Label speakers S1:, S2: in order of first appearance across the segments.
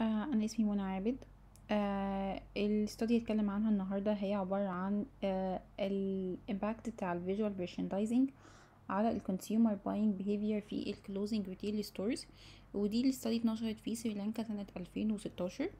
S1: آه، أنا اسمي منى عابد. آه، ال study هتكلم عنها النهاردة هي عبارة عن الامباكت بتاع الفيجوال merchandising على الكونسيومر باينج behavior في الكلوزنج ريتيل ستورز ودي الستادي اتنشرت في سريلانكا سنة ألفين وستاشر.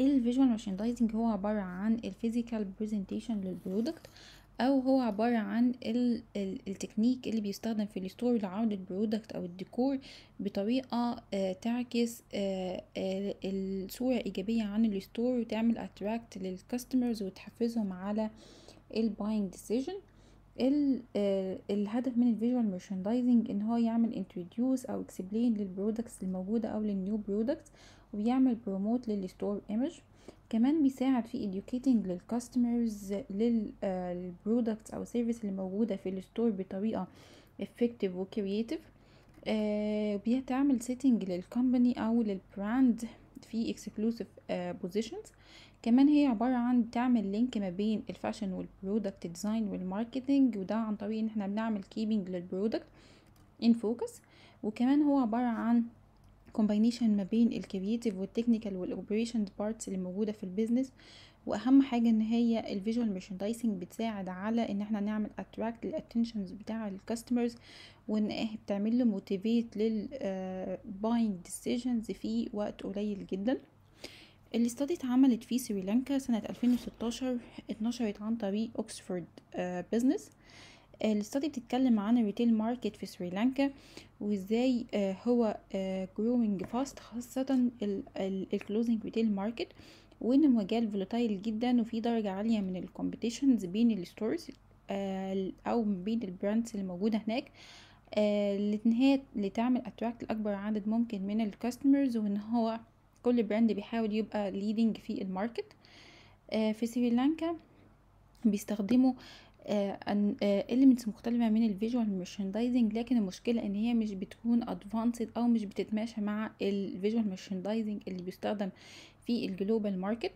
S1: ال visual merchandising هو عبارة عن ال physical presentation لل product أو هو عبارة عن ال ال التكنيك اللي بيستخدم في ال store لعرض ال product أو الديكور بطريقة آه تعكس آه آه الصورة إيجابية عن ال store وتعمل attract لل customers وتحفزهم على ال buying decision الهدف من ال visual merchandising إن هو يعمل introduce أو explain لل products الموجودة أو لل new products وبيعمل promote لل store image كمان بيساعد في educating لل customers لل products أو service اللي موجودة في ال store بطريقة effective و creative. آه بتعمل setting لل company أو لل brand في exclusive آه positions. كمان هي عبارة عن تعمل link ما بين ال fashion وال product design وال marketing وده عن طريق إن إحنا بنعمل keeping لل product in focus وكمان هو عبارة عن combination ما بين ال creative وال technical وال operation parts اللي موجودة في ال business وأهم حاجة إن هي ال visual merchandising بتساعد على إن إحنا نعمل attract لل attentions بتاع ال customers وإن هي بتعمل له motivate لل buying decisions في وقت قليل جدا. ال study اتعملت في سريلانكا سنة 2016 اتنشرت عن طريق اوكسفورد business ال study بتتكلم عن ال retail market في سريلانكا وازاي هو growing fast خاصة ال clothing retail market وإن المجال volatile جدا وفي درجة عالية من ال competitions بين ال stores أو بين ال brands اللي موجودة هناك. لأن هي لتعمل attract لأكبر عدد ممكن من ال customers وإن هو كل brand بيحاول يبقى leading في ال market. في سريلانكا بيستخدموا elements مختلفة من ال visual merchandising لكن المشكلة إن هي مش بتكون advanced أو مش بتتماشى مع ال visual merchandising اللي بيستخدم في ال global market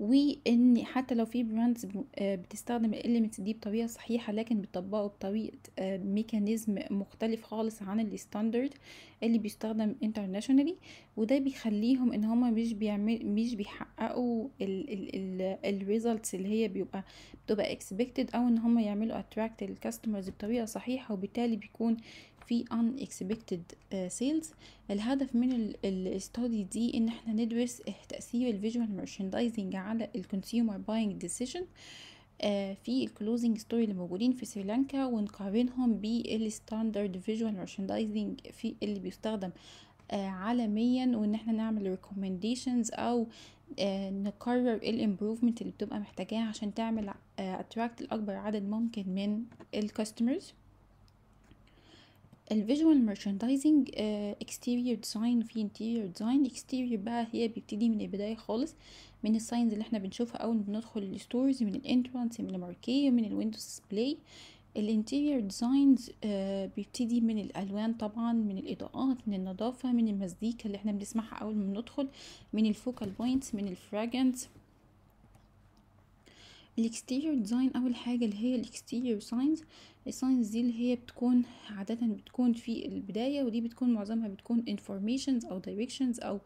S1: وإن حتى لو في brands بتستخدم ال elements دي بطريقة صحيحة لكن بتطبقه بطريقة mechanism مختلف خالص عن ال standard اللي بيستخدم internationally وده بيخليهم إن هما مش بيعمل مش بيحققوا ال results اللي هي بيبقى بتبقى expected أو إن هما يعملوا attract لل customers بطريقة صحيحة وبالتالي بيكون في unexpected sales. الهدف من ال study دي إن إحنا ندرس تأثير ال visual merchandising على ال consumer buying decision في ال clothing stores اللي موجودين في سريلانكا ونقارنهم بال standard visual merchandising في اللي بيستخدم عالميا. وإن إحنا نعمل recommendations أو نقرر ال improvement اللي بتبقى محتاجاها عشان تعمل attract لأكبر عدد ممكن من ال customers ال visual merchandising exterior design في interior design exterior بقى هي بيبتدي من البداية خالص من ال signs اللي إحنا بنشوفها أول ما بندخل الستورز من الانترانس من الماركية من الويندوز ديسبلاي الانتيريور ديزاينز بيبتدي من الألوان طبعا من الإضاءات من النظافة من المزيكا اللي إحنا بنسمعها أول ما بندخل من ال focal points من ال fragrance ال exterior design أول حاجة اللي هي ال exterior signs ال signs دي اللي هي بتكون عادة بتكون في البداية ودي بتكون معظمها بتكون informations أو directions أو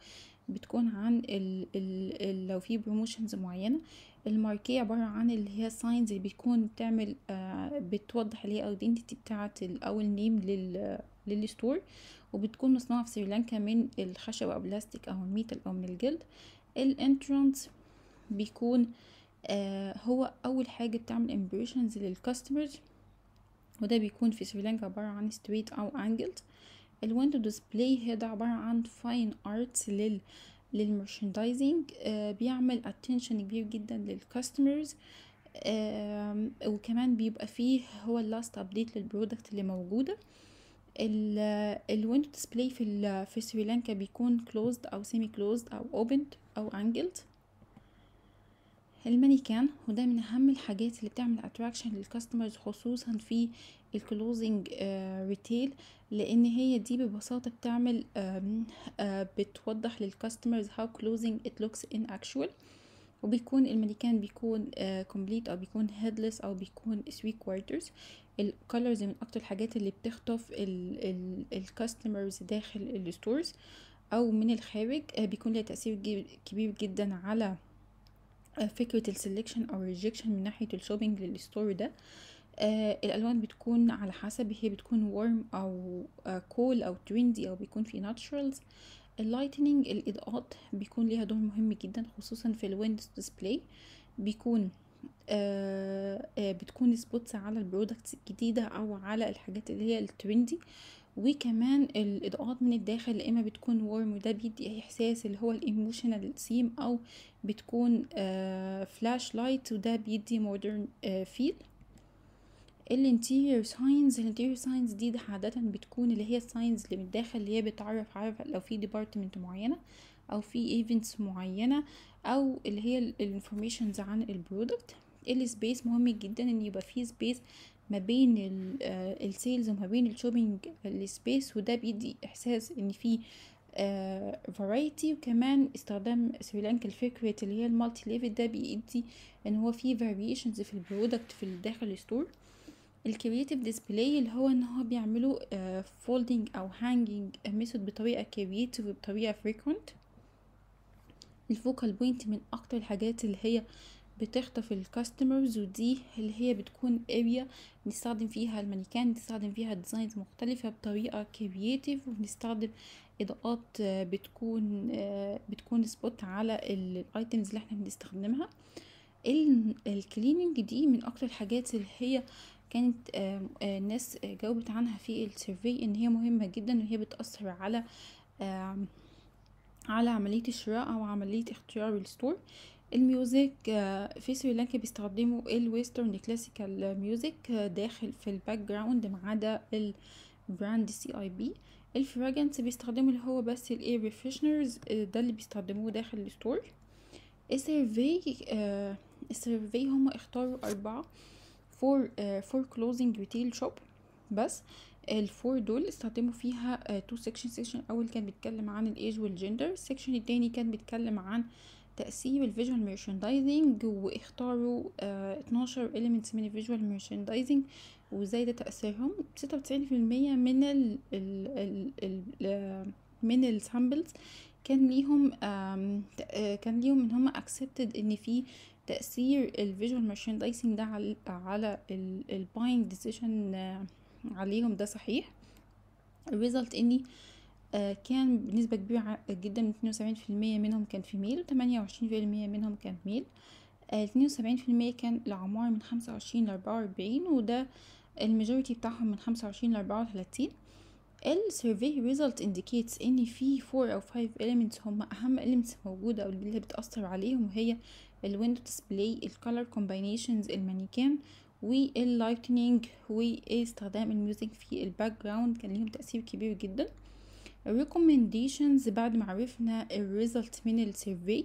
S1: بتكون عن ال ال ال لو في promotions معينة. ال marquee عبارة عن اللي هي ال signs اللي بتكون بتعمل آه بتوضح اللي هي ال identity بتاعة أو ال name لل لل store وبتكون مصنوعة في سريلانكا من الخشب أو بلاستيك أو ال metal أو من الجلد. ال entrance بيكون آه هو أول حاجة بتعمل impressions لل customers وده بيكون في سريلانكا عبارة عن straight أو angled ال window display هي ده عبارة عن fine arts لل لل merchandising آه بيعمل attention كبير جدا لل customers آه وكمان بيبقى فيه هو ال last update لل product اللي موجودة. ال window display في في سريلانكا بيكون closed أو semi closed أو opened أو angled المانيكان وده من أهم الحاجات اللي بتعمل attraction لل customers خصوصا في ال clothing retail لأن هي دي ببساطة بتعمل آه بتوضح لل customers how clothing it looks in actual. وبيكون المانيكان بيكون complete أو بيكون headless أو بيكون 3 quarters ال colors من أكتر الحاجات اللي بتخطف ال customers داخل ال stores أو من الخارج بيكون لها تأثير كبير جدا على فكرة ال selection أو ال rejection من ناحية ال shopping لل store ده آه الألوان بتكون على حسب هي بتكون warm أو cool آه أو trendy أو بيكون في naturals ال lighting الإضاءات بيكون ليها دور مهم جدا خصوصا في ال windows display بيكون آه آه بتكون spots على ال products الجديدة أو على الحاجات اللي هي ال trendy وكمان الإضاءات من الداخل إما بتكون warm وده بيدي إحساس اللي هو ال emotional theme أو بتكون آه flash light وده بيدي modern آه feel ال interior signs ال interior signs دي عادة بتكون اللي هي ال signs اللي من الداخل اللي هي بتعرف عارف لو في department معينة أو في events معينة أو اللي هي ال informations عن ال product ال space مهم جدا إن يبقى في space ما بين ال sales وما بين ال shopping ال space وده بيدي إحساس إن في variety وكمان استخدام سريلانكا الفكرة اللي هي ال multi level ده بيدي إن هو في variations في ال product في داخل ال store ال creative display اللي هو إن هو بيعملوا folding أو hanging method بطريقة creative وبطريقة frequent ال focal point من أكتر الحاجات اللي هي بتخطف ال customers ودي اللي هي بتكون area نستخدم فيها المانيكان نستخدم فيها designs مختلفة بطريقة creative وبنستخدم إضاءات بتكون بتكون spot على ال items اللي إحنا بنستخدمها. ال cleaning دي من أكتر الحاجات اللي هي كانت الناس جاوبت عنها في ال survey إن هي مهمة جدا وهي بتأثر على على عملية الشراء أو عملية اختيار ال store ال music في سريلانكا بيستخدموا ال western classical music داخل في ال background ما عدا ال brand سي اي بي ال fragrance بيستخدموا اللي هو بس ال air fresheners ده اللي بيستخدموه داخل ال store. ال survey ال survey هم اختاروا أربعة four four clothing retail shop بس. ال four دول استخدموا فيها two section section اول كان بيتكلم عن ال age وال gender ال section التاني كان بيتكلم عن تأثير ال visual merchandising واختاروا آه 12 elements من ال visual merchandising وازاي ده تأثيرهم؟ ستة وتسعين في المية من ال ال ال ال من ال samples كان ليهم كان ليهم إن هم accepted إن في تأثير ال visual merchandising ده على على ال buying decision عليهم. ده صحيح. ال result إني كان بنسبة كبيرة جدا من اتنين وسبعين في المية منهم كان female وتمانية وعشرين في المية منهم كان male اتنين وسبعين في المية كان الأعمار من خمسة وعشرين لأربعة وأربعين وده ال majority بتاعهم من خمسة وعشرين لأربعة وتلاتين ال survey result indicates إن في four أو five elements هم أهم elements موجودة أو اللي بتأثر عليهم وهي الويندو ديسبلاي الكالر كومباينيشنز المانيكان واللايتنينج واستخدام ال music في ال background كان ليهم تأثير كبير جدا. Recommendations بعد ما عرفنا ال result من ال survey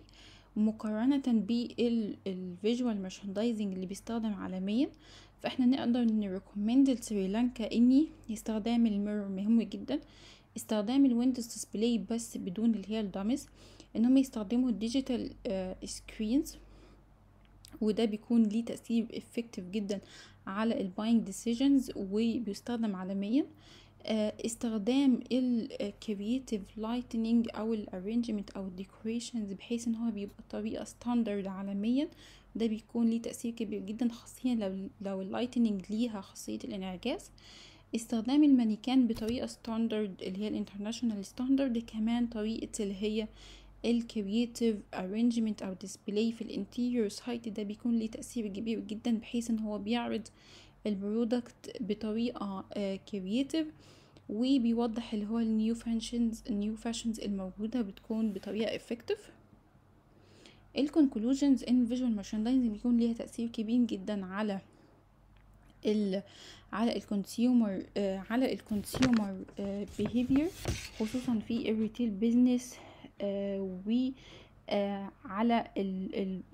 S1: مقارنة بال visual merchandising اللي بيستخدم عالميا فإحنا نقدر ن recommend لسريلانكا إني استخدام ال mirror مهم جدا. استخدام ال windows display بس بدون اللي هي ال dummies انهم يستخدموا ال digital screens وده بيكون ليه تأثير effective جدا على ال buying decisions وبيستخدم عالميا. استخدام ال creative lightening أو ال arrangement أو ال decorations بحيث إن هو بيبقى طريقة standard عالميا. ده بيكون ليه تأثير كبير جدا خاصيا لو لو ال lightening ليها خاصية الانعكاس. استخدام المانيكان بطريقة standard اللي هي ال international standard كمان طريقة اللي هي ال creative arrangement أو display في ال interior side ده بيكون ليه تأثير كبير جدا بحيث إن هو بيعرض ال product بطريقة creative وبيوضح اللي هو ال new fashions ال new fashions الموجودة بتكون بطريقة effective ال conclusions ان visual merchandising بيكون ليها تأثير كبير جدا على ال على ال consumer آه على ال consumer آه behavior خصوصا في ال retail business آه آه على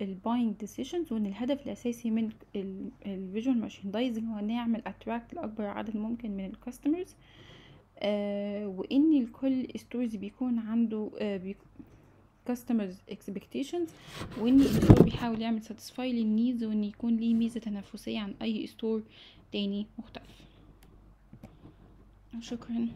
S1: ال buying decisions وإن الهدف الأساسي من ال visual merchandising هو إن يعمل attract لأكبر عدد ممكن من ال customers آه وإن الكل stores بيكون عنده آه customers expectations وإن ال store بيحاول يعمل satisfy لل needs وإن يكون ليه ميزة تنافسية عن أي store تاني مختلف. شكرا.